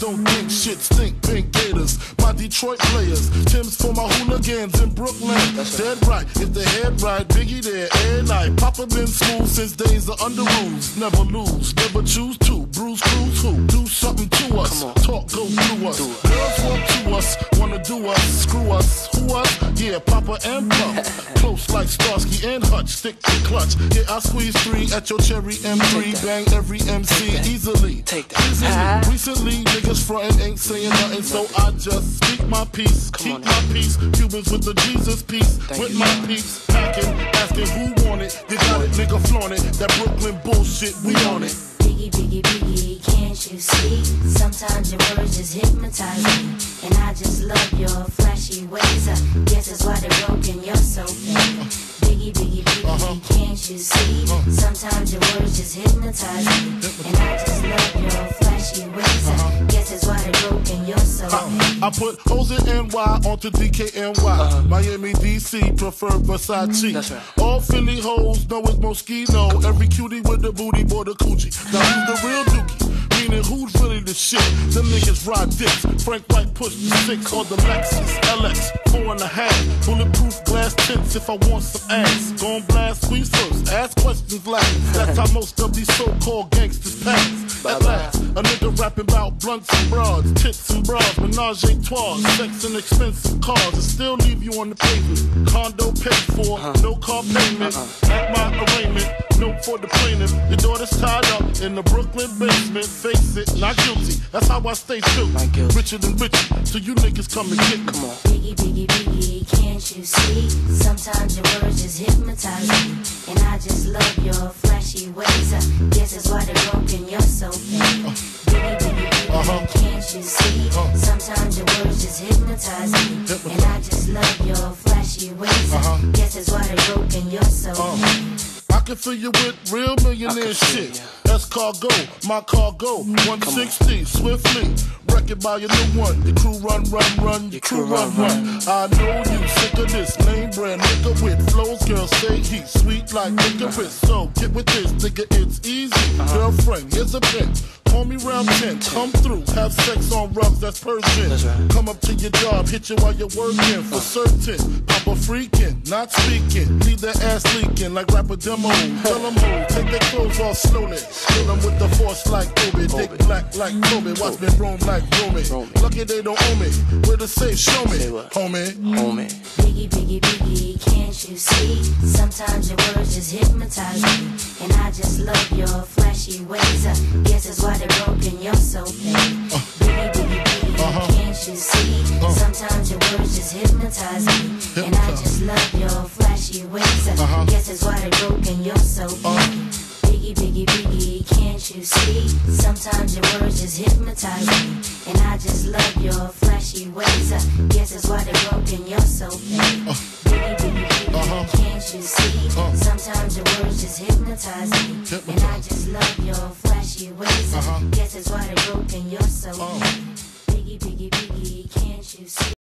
don't think shit stink. Pink Gators, my Detroit players. Timbs for my hooligans in Brooklyn. That's Dead right, if the head right, Biggie there, every night. Papa been smooth since days of Underoos. Never lose, never choose to. Bruce Cruz who? Do something to us. Talk go through us. Girls want to us, wanna do us, screw us. Who Yeah, Papa and Puff. Close like Starsky and Hutch, stick to clutch. Yeah, I squeeze three at your cherry M3. Bang every MC easily. Take that. Easily. Ah. Recently, niggas frontin' ain't saying nothing, so I just speak my piece, keep on my peace. Cubans with the Jesus piece, with you, my piece, packing, asking who want it. You got it, nigga, flaunt it. That Brooklyn bullshit, we on it. Biggie, biggie, biggie, can't you see? Sometimes your words just hypnotize me. And I just love your flashy ways. I guess that's why they're broken, you're so fake. Biggie, biggie, biggie, uh-huh. can't you see? Uh-huh. Sometimes your words just hypnotize me. And I just love your flashy ways. I uh-huh. guess that's why they're broken, you're so fake. I put O's in NY onto DKNY. Miami, DC, prefer Versace. That's right. All Philly hoes know it's Moschino. Every cutie with the booty, boy, the coochie. Now who's the real dookie? Meaning who's really the shit? Them niggas ride dicks. Frank White pushed the six on the Lexus LX, four and a half. Bulletproof glass tints if I want some ass. Gon' blast, squeeze first, ask questions last. That's how most of these so-called gangsters pass. At last, rapping about blunts and broads, tits and bras, menage a trois, sex and expensive cars, I still leave you on the pavement. Condo paid for, uh-huh. no car payment. Uh-huh. At my arraignment, note for the plaintiff. Your daughter's tied up in the Brooklyn basement. Face it, not guilty. That's how I stay true. Not guilty. Richer than richer, so you niggas come and get me. Come on. Biggie, biggie, biggie, can't you see? Sometimes your words just hypnotize me. Ways. I guess that's why they're broken, you're so fake. Biggie, biggie, biggie, Uh-huh. can't you see? Uh-huh. Sometimes your words just hypnotize me. And I just love your flashy ways. I guess that's why they're broken, you're so fake. I can fill you with real millionaire I can shit. That's cargo, my cargo, 160, swiftly. Wreck it by your new one. Your crew run, run, run. Your crew run, run. I know you sick of this lame brand nigga with flows. Girl, say he's sweet like licorice. So get with this, nigga, it's easy. Uh-huh. Girlfriend, here's a pin. Call me round 10, come through, have sex on rugs, that's Persian. That's right. Come up to your job, hit you while you're working for certain. Papa freaking, not speaking. Leave that ass leaking like rapper demo. Tell them who, take their clothes off slowly. Kill them with the force like Obi. Dick black like Kobe. Watch me roam like Romy. Romy. Lucky they don't owe me. Where to say, show me, what? homie. Homie. Biggie, biggie, biggie, can't you see? Sometimes your words just hypnotize me. And I just love your flashy ways. I guess that's why they're broken, you're so And I just love your flashy ways. I uh-huh. guess it's why they broke and you're so uh-huh. mean. Biggie, biggie, biggie, can't you see? Sometimes your words just hypnotize me. And I just love your flashy ways. I guess it's why they broke and you're so mean. Uh-huh. Biggie, biggie, biggie, uh-huh. can't you see? Uh-huh. Sometimes your words just hypnotize me. And I just love your flashy ways. I guess it's why they broke and you're so mean. Biggie, biggie, biggie, can't you see?